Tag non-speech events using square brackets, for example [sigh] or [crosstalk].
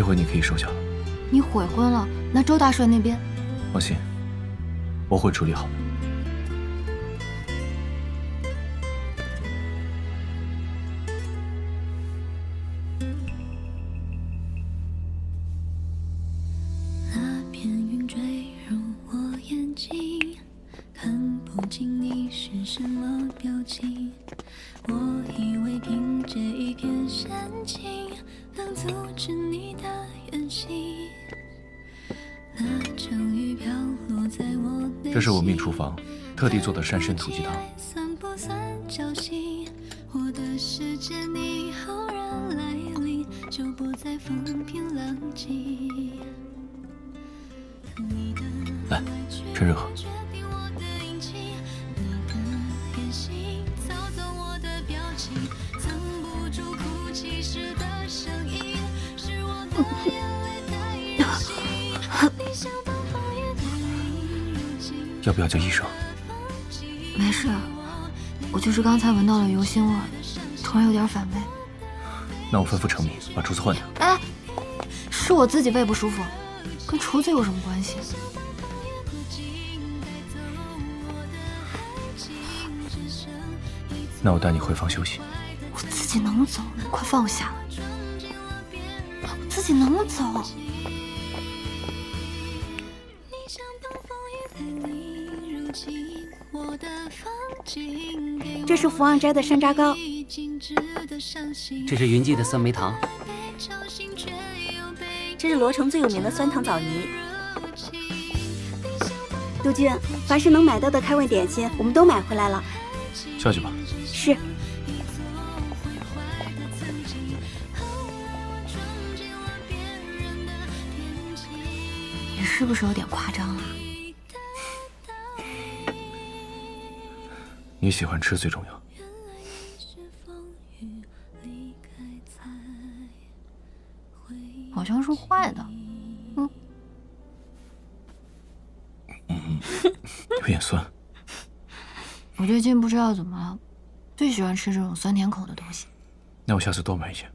这回你可以收下了。你悔婚了，那周大帅那边？放心，我会处理好的。那片云坠入我眼睛，看不清你是什么表情。我以为凭借一片深情，能阻止你的远行。那场雨飘落在我内这是我命厨房特地做的山参土鸡汤。算不算侥幸？我的世界你浩然来临，就不再风平浪静。来，趁热喝。[laughs] 要不要叫医生？没事，我就是刚才闻到了油腥味儿，突然有点反胃。那我吩咐程敏把厨子换掉。哎，是我自己胃不舒服，跟厨子有什么关系？那我带你回房休息。我自己能走，你快放下！我自己能走。这是福旺斋的山楂糕，精致的伤心这是云记的酸梅糖，被吵醒却又被这是罗城最有名的酸糖枣泥。热情你像东杜鹃，凡是能买到的开胃点心，我们都买回来了。下去吧。是，你是不是有点夸张了？你喜欢吃最重要。好像是坏的。嗯 [laughs] 有点酸。我最近不知道怎么了，最喜欢吃这种酸甜口的东西。那我下次多买一些。